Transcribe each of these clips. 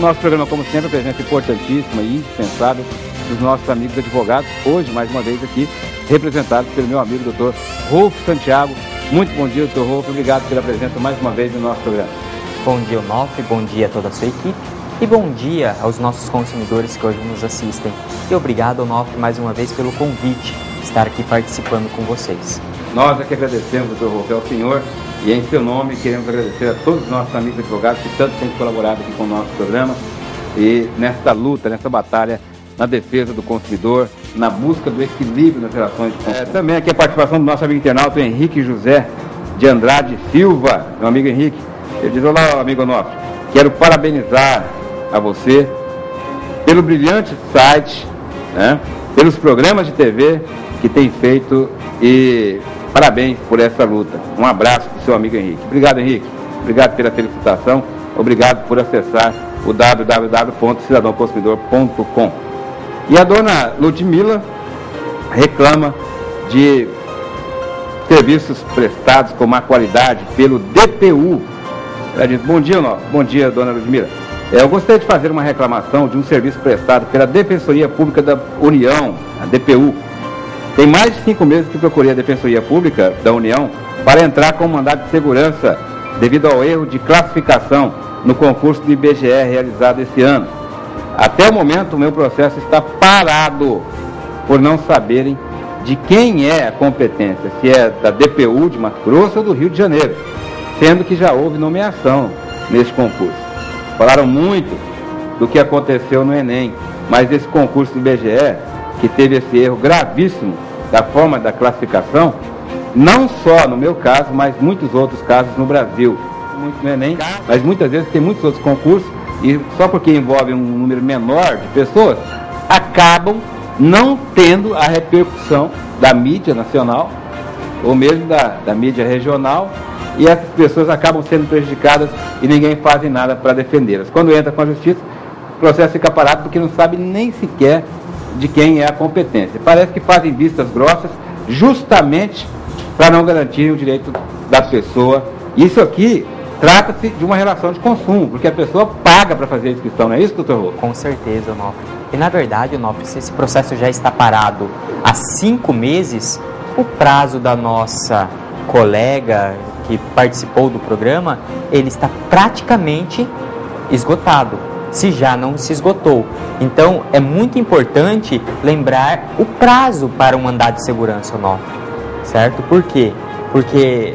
Nosso programa, como sempre, presença importantíssima e indispensável dos nossos amigos advogados. Hoje, mais uma vez aqui, representados pelo meu amigo doutor Rolfo Santiago. Muito bom dia, doutor Rolfo. Obrigado pela presença mais uma vez no nosso programa. Bom dia, Onofre. Bom dia a toda a sua equipe. E bom dia aos nossos consumidores que hoje nos assistem. E obrigado, Onofre, mais uma vez pelo convite de estar aqui participando com vocês. Nós é que agradecemos, doutor Rolfo, ao senhor e em seu nome queremos agradecer a todos os nossos amigos advogados que tanto têm colaborado aqui com o nosso programa e nesta luta, nessa batalha na defesa do consumidor, na busca do equilíbrio nas relações de consumo. É, também aqui a participação do nosso amigo internauta Henrique José de Andrade Silva, meu amigo Henrique. Ele diz, olá amigo nosso, quero parabenizar a você pelo brilhante site, né, pelos programas de TV que tem feito e parabéns por essa luta. Um abraço para o seu amigo Henrique. Obrigado, Henrique. Obrigado pela felicitação. Obrigado por acessar o www.cidadãoconsumidor.com. E a dona Ludmila reclama de serviços prestados com má qualidade pelo DPU. Ela diz, bom dia, não. bom dia, dona Ludmila. É, eu gostaria de fazer uma reclamação de um serviço prestado pela Defensoria Pública da União, a DPU. Tem mais de cinco meses que procurei a Defensoria Pública da União para entrar com mandado de segurança devido ao erro de classificação no concurso do IBGE realizado esse ano. Até o momento, o meu processo está parado por não saberem de quem é a competência, se é da DPU de Mato Grosso ou do Rio de Janeiro, sendo que já houve nomeação nesse concurso. Falaram muito do que aconteceu no Enem, mas esse concurso do IBGE, que teve esse erro gravíssimo da forma da classificação, não só no meu caso, mas muitos outros casos no Brasil. Muito no Enem, mas muitas vezes tem muitos outros concursos e só porque envolve um número menor de pessoas, acabam não tendo a repercussão da mídia nacional ou mesmo da, da mídia regional e essas pessoas acabam sendo prejudicadas e ninguém faz nada para defendê-las. Quando entra com a justiça, o processo fica parado porque não sabe nem sequer de quem é a competência. Parece que fazem vistas grossas justamente para não garantir o direito da pessoa. Isso aqui trata-se de uma relação de consumo, porque a pessoa paga para fazer a inscrição, não é isso, doutor Rô? Com certeza, Onofre. E na verdade, Onofre, se esse processo já está parado há cinco meses, o prazo da nossa colega que participou do programa, ele está praticamente esgotado, se já não se esgotou. Então, é muito importante lembrar o prazo para um mandado de segurança, Onofre, certo? Por quê? Porque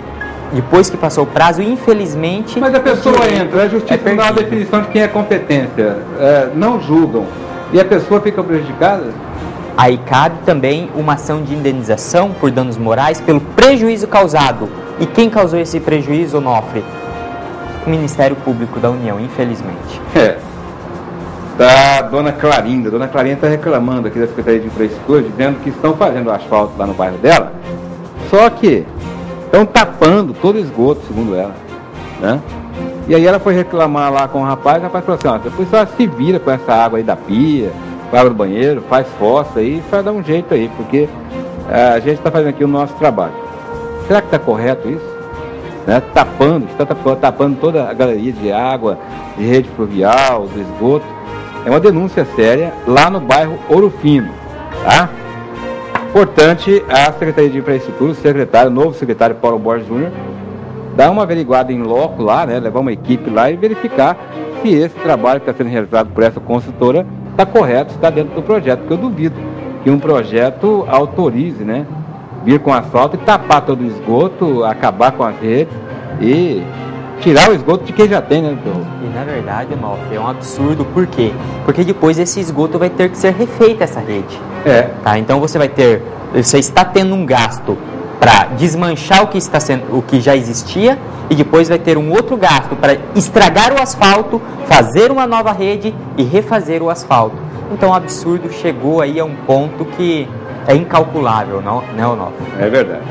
depois que passou o prazo, infelizmente. Mas a pessoa entra, a justiça é dá a definição de quem é competência, é, não julgam, e a pessoa fica prejudicada? Aí cabe também uma ação de indenização por danos morais pelo prejuízo causado. E quem causou esse prejuízo, Onofre? O Ministério Público da União, infelizmente. É. Da dona Clarinda. Dona Clarinda está reclamando aqui da Secretaria de Infraestrutura, dizendo que estão fazendo asfalto lá no bairro dela. Só que Estão tapando todo o esgoto, segundo ela. Né? E aí ela foi reclamar lá com o rapaz, o rapaz falou assim, ó, depois só se vira com essa água aí da pia, com a água do banheiro, faz fossa aí, só dá um jeito aí, porque é, a gente está fazendo aqui o nosso trabalho. Será que está correto isso? Né? Tapando, está tapando toda a galeria de água, de rede fluvial, do esgoto. É uma denúncia séria lá no bairro Ouro Fino, tá? Importante a Secretaria de Infraestrutura, o secretário, o novo secretário Paulo Borges Júnior, dar uma averiguada em loco lá, né, levar uma equipe lá e verificar se esse trabalho que está sendo realizado por essa consultora está correto, está dentro do projeto, porque eu duvido que um projeto autorize, né, vir com asfalto e tapar todo o esgoto, acabar com as redes e tirar o esgoto de quem já tem, né, doutor? E na verdade, Malfi, é um absurdo, por quê? Porque depois esse esgoto vai ter que ser refeito essa rede. É. Tá? Então você vai ter, você está tendo um gasto para desmanchar o que está sendo, o que já existia e depois vai ter um outro gasto para estragar o asfalto, fazer uma nova rede e refazer o asfalto. Então o absurdo chegou aí a um ponto que é incalculável, não, não, não. É verdade.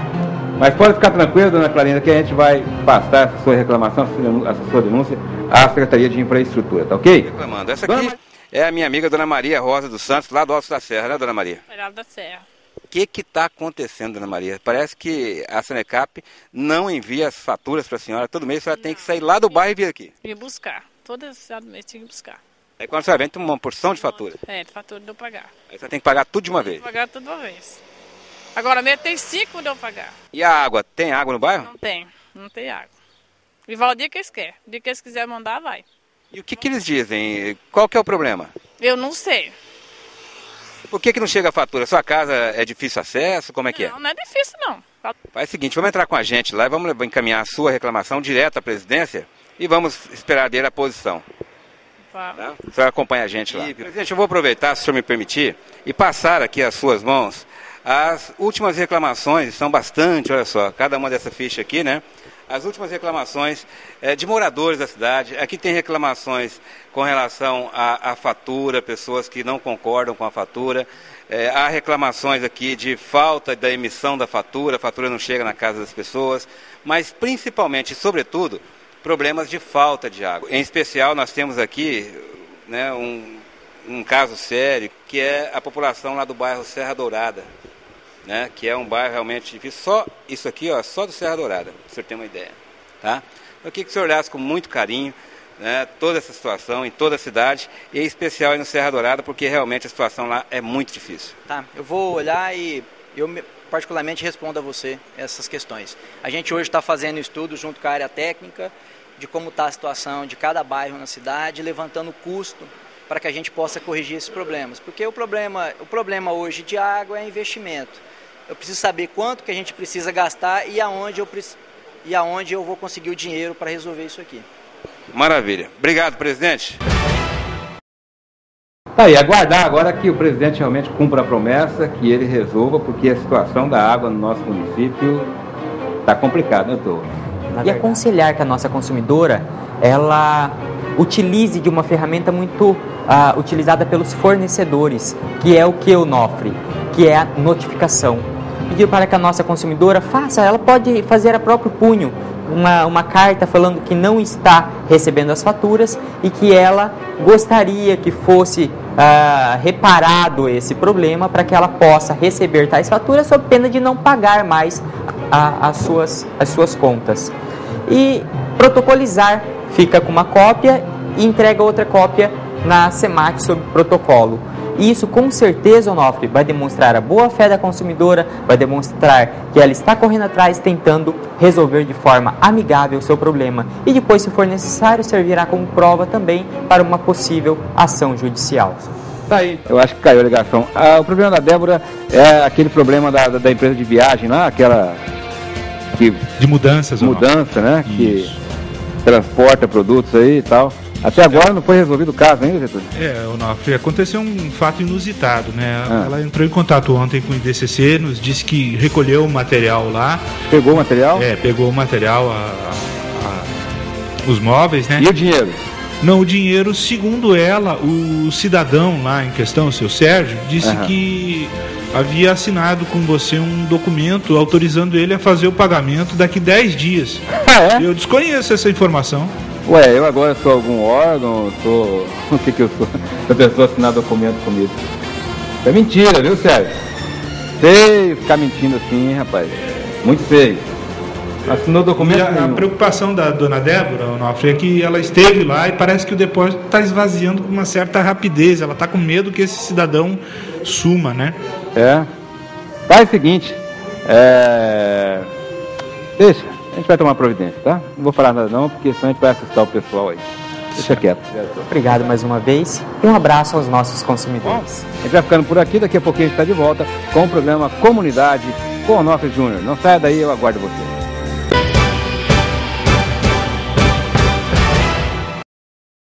Mas pode ficar tranquilo, dona Clarinda, que a gente vai passar essa sua reclamação, essa sua denúncia à Secretaria de Infraestrutura, tá ok? Reclamando. Essa aqui é a minha amiga Dona Maria Rosa dos Santos, lá do Alto da Serra, né, Dona Maria? Lá da Serra. O que está acontecendo, Dona Maria? Parece que a Senecap não envia as faturas para a senhora todo mês, a senhora não, tem que sair lá do bairro e vir aqui. Vir buscar. Todo sábado mês tem que buscar. Aí quando você vem, tem uma porção de fatura. É, de fatura de eu pagar. Aí você tem que pagar tudo de uma vez. Pagar tudo de uma vez. Agora mesmo tem cinco de eu pagar. E a água? Tem água no bairro? Não tem, não tem água. E vai o dia que eles querem. O dia que eles quiserem mandar, vai. E o que, que eles dizem? Qual que é o problema? Eu não sei. Por que, que não chega a fatura? Sua casa é difícil acesso? Como é que não, é? não é difícil não. Faz o seguinte, vamos entrar com a gente lá e vamos encaminhar a sua reclamação direto à presidência e vamos esperar dele a posição. Tá? O senhor acompanha a gente lá. E, presidente, eu vou aproveitar, se o senhor me permitir, e passar aqui às suas mãos as últimas reclamações, são bastante, olha só, cada uma dessa ficha aqui, né? As últimas reclamações é, de moradores da cidade. Aqui tem reclamações com relação à, à fatura, pessoas que não concordam com a fatura. É, há reclamações aqui de falta da emissão da fatura, a fatura não chega na casa das pessoas, mas principalmente, sobretudo, problemas de falta de água. Em especial, nós temos aqui né, um, um caso sério, que é a população lá do bairro Serra Dourada, né, que é um bairro realmente difícil. Só isso aqui, ó, só do Serra Dourada, para o senhor ter uma ideia. Tá? Então, eu queria que o senhor olhasse com muito carinho né, toda essa situação em toda a cidade, e em especial no Serra Dourada, porque realmente a situação lá é muito difícil. Tá, eu vou olhar e eu particularmente respondo a você essas questões. A gente hoje está fazendo estudo junto com a área técnica de como está a situação de cada bairro na cidade, levantando custo para que a gente possa corrigir esses problemas. Porque o problema, o problema hoje de água é investimento. Eu preciso saber quanto que a gente precisa gastar e aonde eu, e aonde eu vou conseguir o dinheiro para resolver isso aqui. Maravilha. Obrigado, presidente. Tá aí, aguardar agora que o presidente realmente cumpra a promessa, que ele resolva, porque a situação da água no nosso município está complicada, né, doutor? E aconselhar que a nossa consumidora, ela utilize de uma ferramenta muito uh, utilizada pelos fornecedores, que é o que o Nofre, que é a notificação. Pedir para que a nossa consumidora faça, ela pode fazer a próprio punho, uma, uma carta falando que não está recebendo as faturas e que ela gostaria que fosse uh, reparado esse problema para que ela possa receber tais faturas sob pena de não pagar mais a, as, suas, as suas contas. E protocolizar, fica com uma cópia e entrega outra cópia na SEMAC sob protocolo. E isso com certeza, Onofre, vai demonstrar a boa fé da consumidora, vai demonstrar que ela está correndo atrás tentando resolver de forma amigável o seu problema. E depois, se for necessário, servirá como prova também para uma possível ação judicial. Tá aí. Eu acho que caiu a ligação. Ah, o problema da Débora é aquele problema da, da empresa de viagem lá, aquela. Que, de mudanças, Mudança, né? Isso. Que transporta produtos aí e tal. Até agora não foi resolvido o caso ainda, Getúlio? É, Onofre, aconteceu um fato inusitado, né? Ah. Ela entrou em contato ontem com o IDCC, nos disse que recolheu o material lá. Pegou o material? É, pegou o material, a, a, os móveis, né? E o dinheiro? Não, o dinheiro, segundo ela, o cidadão lá em questão, o seu Sérgio, disse uhum. que havia assinado com você um documento autorizando ele a fazer o pagamento daqui 10 dias. Ah, é? Eu desconheço essa informação. Ué, eu agora sou algum órgão, sou. O que que eu sou? A pessoa assinar documento comigo. É mentira, viu, Sérgio? Feio ficar mentindo assim, hein, rapaz? Muito feio. Assinou documento. E a, a, preocupação da dona Débora, Onofre, é que ela esteve lá e parece que o depósito está esvaziando com uma certa rapidez. Ela está com medo que esse cidadão suma, né? É. Faz o seguinte. É... Deixa. A gente vai tomar providência, tá? Não vou falar nada não, porque senão a gente vai assustar o pessoal aí. Deixa quieto. Obrigado mais uma vez e um abraço aos nossos consumidores. a gente vai ficando por aqui, daqui a pouquinho a gente está de volta com o programa Comunidade com o Onofre Júnior. Não saia daí, eu aguardo você.